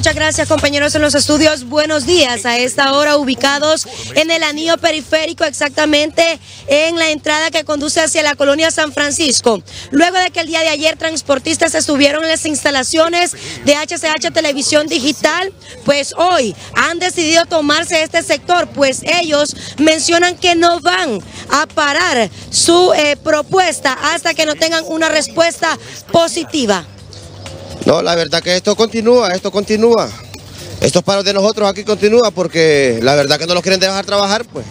muchas gracias compañeros en los estudios. Buenos días. A esta hora ubicados en el anillo periférico, exactamente en la entrada que conduce hacia la colonia San Francisco. Luego de que el día de ayer transportistas estuvieron en las instalaciones de HCH Televisión Digital, pues hoy han decidido tomarse este sector, pues ellos mencionan que no van a parar su eh, propuesta hasta que no tengan una respuesta positiva. No, la verdad que esto continúa, esto continúa. Estos paros de nosotros aquí continúa porque la verdad que no los quieren dejar trabajar, pues.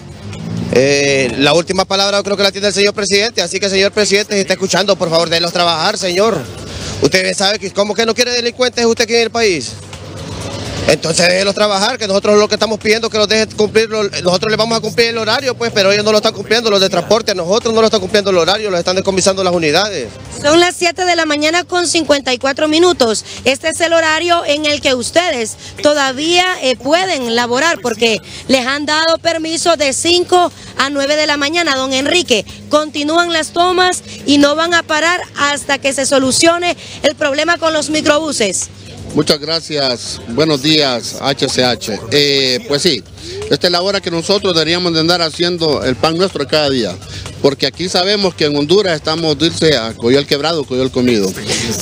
Eh, la última palabra creo que la tiene el señor presidente, así que señor presidente, si está escuchando, por favor, déjenlos trabajar, señor. Usted sabe que cómo que no quiere delincuentes usted aquí en el país. Entonces déjenlos trabajar, que nosotros lo que estamos pidiendo es que los dejen cumplir, nosotros les vamos a cumplir el horario, pues, pero ellos no lo están cumpliendo, los de transporte, nosotros no lo están cumpliendo el horario, los están descomisando las unidades. Son las 7 de la mañana con 54 minutos. Este es el horario en el que ustedes todavía eh, pueden laborar porque les han dado permiso de 5 a 9 de la mañana. Don Enrique, continúan las tomas y no van a parar hasta que se solucione el problema con los microbuses. Muchas gracias. Buenos días, HCH. Eh, pues sí, esta es la hora que nosotros deberíamos de andar haciendo el pan nuestro cada día. Porque aquí sabemos que en Honduras estamos dulce a coyol quebrado, coyol comido.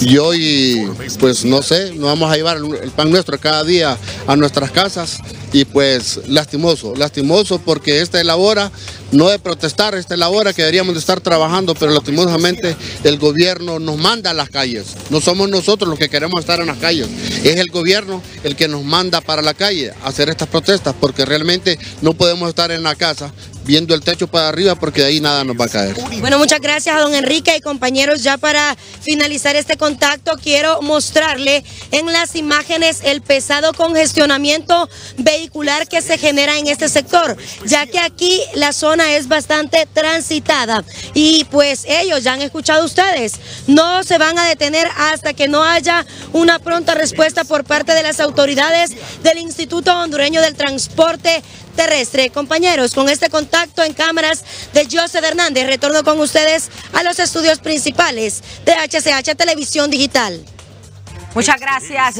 Y hoy, pues no sé, nos vamos a llevar el pan nuestro cada día a nuestras casas y pues lastimoso, lastimoso porque esta es la hora no de protestar, esta es la hora que deberíamos de estar trabajando, pero lastimosamente el gobierno nos manda a las calles, no somos nosotros los que queremos estar en las calles, es el gobierno el que nos manda para la calle a hacer estas protestas porque realmente no podemos estar en la casa viendo el techo para arriba porque de ahí nada nos va a caer. Bueno, muchas gracias a don Enrique y compañeros. Ya para finalizar este contacto, quiero mostrarle en las imágenes el pesado congestionamiento vehicular que se genera en este sector, ya que aquí la zona es bastante transitada y pues ellos ya han escuchado ustedes, no se van a detener hasta que no haya una pronta respuesta por parte de las autoridades del Instituto Hondureño del Transporte terrestre. Compañeros, con este contacto en cámaras de José Hernández, retorno con ustedes a los estudios principales de HCH Televisión Digital. Muchas gracias.